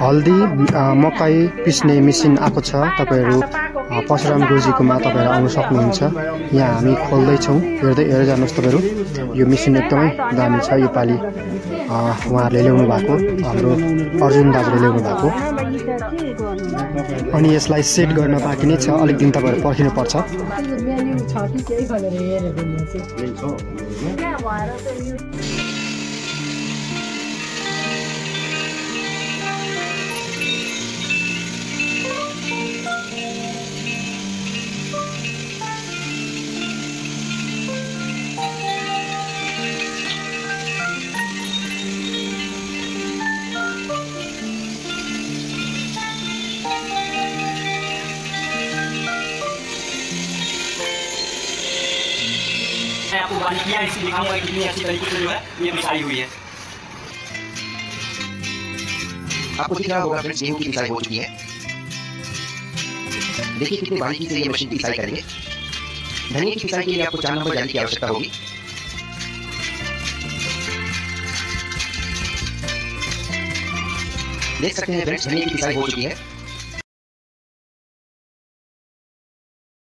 हल्दी मकै पिस्ने मेसिन आएको छ तपाईँहरू परशुराम गुरुजीकोमा तपाईँहरू आउनु सक्नुहुन्छ यहाँ हामी खोल्दैछौँ हेर्दै हेर्दै जानुहोस् तपाईँहरू यो मेसिन एकदमै दामी छ यो पालि उहाँहरूले ल्याउनु भएको हाम्रो अर्जुन दाजुले ल्याउनु भएको अनि यसलाई सेट गर्न बाँकी नै छ अलिक दिन तपाईँहरू पर्खिनु पर्छ मेन्यु छ कि केही भनेर हेरेर चाहिँ मैं आपको बारीकियाँ ऐसी दिखाऊँगा कितनी अच्छी तरीके से जो है ये पिसाई हुई है आपको दिख रहा होगा फ्रेंड्स गेहूँ की पिसाई हो चुकी है देखिए कितनी बारीकी से ये मशीन पिसाई करेंगे धनिया की पिसाई के लिए आपको चार नंबर जाली की आवश्यकता होगी देख सकते हैं फ्रेंड्स धनिया की पिसाई हो चुकी है